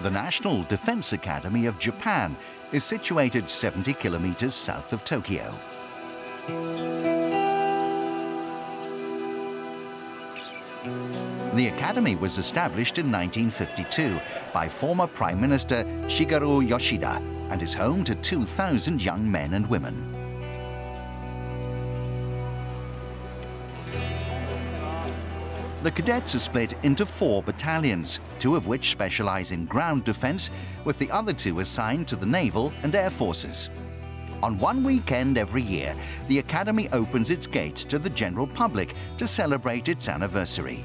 The National Defense Academy of Japan is situated 70 kilometers south of Tokyo. The academy was established in 1952 by former Prime Minister Shigeru Yoshida and is home to 2,000 young men and women. The cadets are split into four battalions, two of which specialize in ground defense, with the other two assigned to the naval and air forces. On one weekend every year, the Academy opens its gates to the general public to celebrate its anniversary.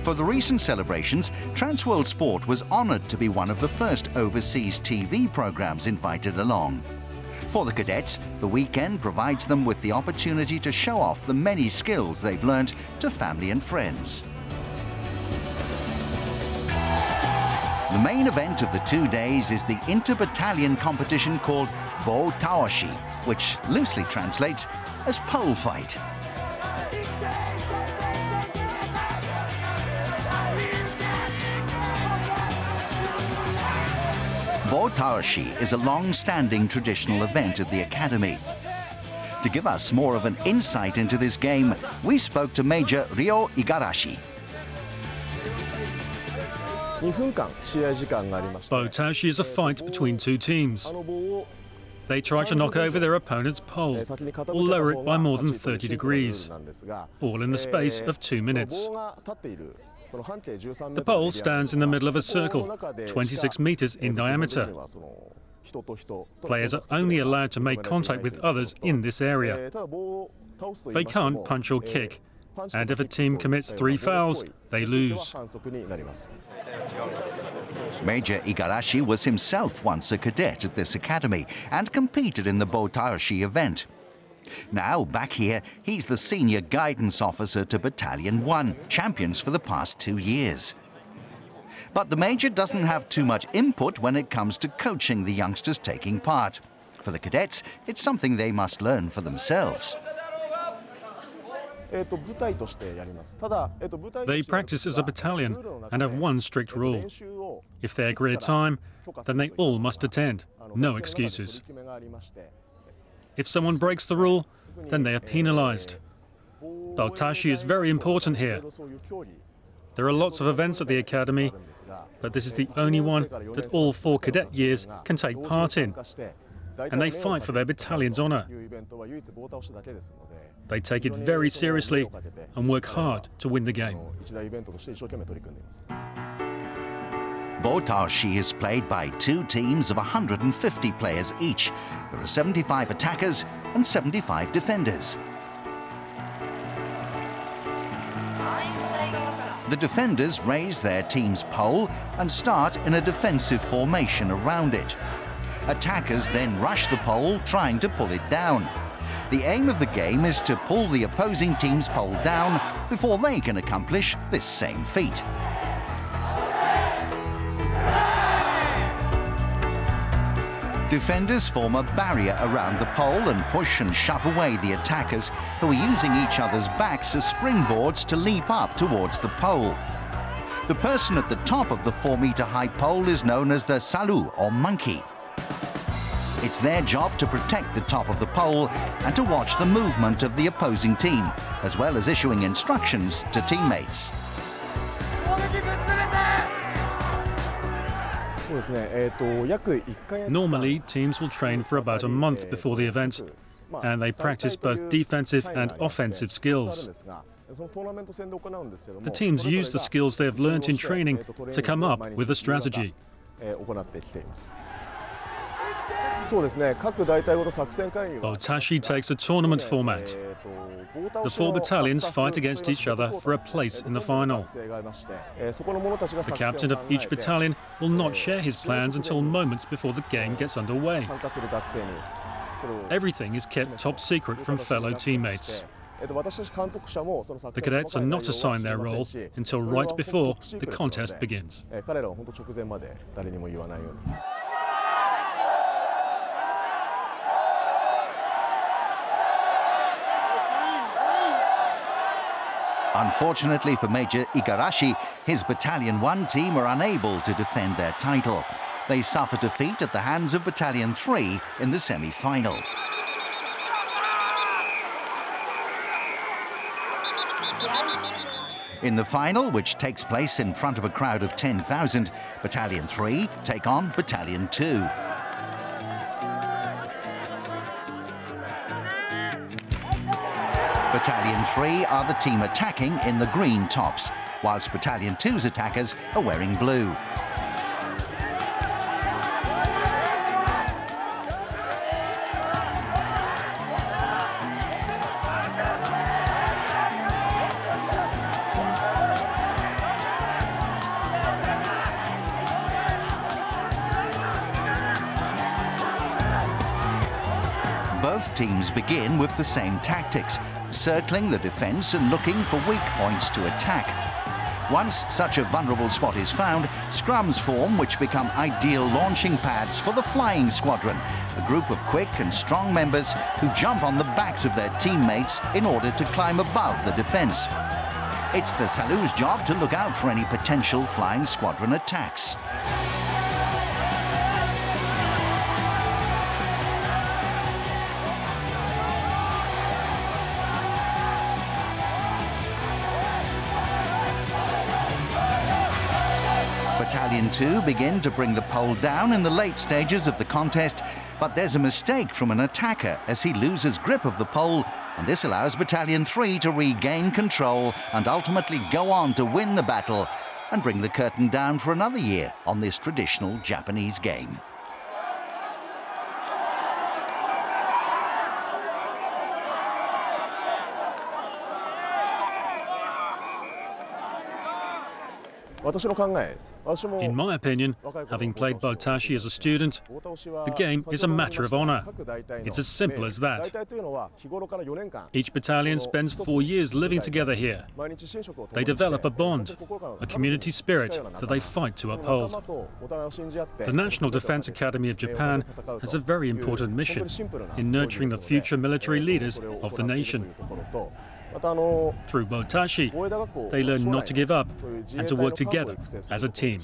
For the recent celebrations, Transworld Sport was honored to be one of the first overseas TV programs invited along. For the cadets, the weekend provides them with the opportunity to show off the many skills they've learnt to family and friends. The main event of the two days is the inter-battalion competition called Bo Taoshi, which loosely translates as pole fight. Bo Taoshi is a long-standing traditional event at the Academy. To give us more of an insight into this game, we spoke to Major Ryo Igarashi. Botaoshi is a fight between two teams. They try to knock over their opponent's pole or lower it by more than 30 degrees, all in the space of two minutes. The pole stands in the middle of a circle, 26 meters in diameter. Players are only allowed to make contact with others in this area. They can't punch or kick, and if a team commits three fouls, they lose. Major Igarashi was himself once a cadet at this academy and competed in the Botaoshi event. Now, back here, he's the senior guidance officer to Battalion 1, champions for the past two years. But the Major doesn't have too much input when it comes to coaching the youngsters taking part. For the cadets, it's something they must learn for themselves. They practice as a battalion and have one strict rule. If they agree a time, then they all must attend. No excuses. If someone breaks the rule, then they are penalized. Botaoshi is very important here. There are lots of events at the Academy, but this is the only one that all four cadet years can take part in. And they fight for their battalion's honour. They take it very seriously and work hard to win the game. Botaoshi is played by two teams of 150 players each. There are 75 attackers and 75 defenders. The defenders raise their team's pole and start in a defensive formation around it. Attackers then rush the pole, trying to pull it down. The aim of the game is to pull the opposing team's pole down before they can accomplish this same feat. Defenders form a barrier around the pole and push and shove away the attackers, who are using each other's backs as springboards to leap up towards the pole. The person at the top of the four-meter high pole is known as the saru, or monkey. It's their job to protect the top of the pole and to watch the movement of the opposing team, as well as issuing instructions to teammates. Normally, teams will train for about a month before the event, and they practice both defensive and offensive skills. The teams use the skills they have learnt in training to come up with a strategy. Botaoshi takes a tournament format. The four battalions fight against each other for a place in the final. The captain of each battalion will not share his plans until moments before the game gets underway. Everything is kept top secret from fellow teammates. The cadets are not assigned their role until right before the contest begins. Unfortunately for Major Igarashi, his Battalion 1 team are unable to defend their title. They suffer defeat at the hands of Battalion 3 in the semi-final. In the final, which takes place in front of a crowd of 10,000, Battalion 3 take on Battalion 2. Battalion 3 are the team attacking in the green tops, whilst Battalion 2's attackers are wearing blue. Teams begin with the same tactics, circling the defence and looking for weak points to attack. Once such a vulnerable spot is found, scrums form which become ideal launching pads for the flying squadron, a group of quick and strong members who jump on the backs of their teammates in order to climb above the defence. It's the saru's job to look out for any potential flying squadron attacks. Battalion 2 begin to bring the pole down in the late stages of the contest, but there's a mistake from an attacker as he loses grip of the pole, and this allows Battalion 3 to regain control and ultimately go on to win the battle and bring the curtain down for another year on this traditional Japanese game. In my opinion, having played Botaoshi as a student, the game is a matter of honour. It's as simple as that. Each battalion spends four years living together here. They develop a bond, a community spirit that they fight to uphold. The National Defense Academy of Japan has a very important mission in nurturing the future military leaders of the nation. Through Botaoshi, they learn not to give up and to work together as a team.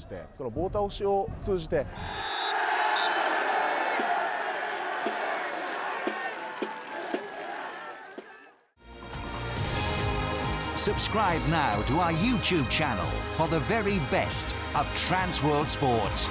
Subscribe now to our YouTube channel for the very best of Trans World Sports.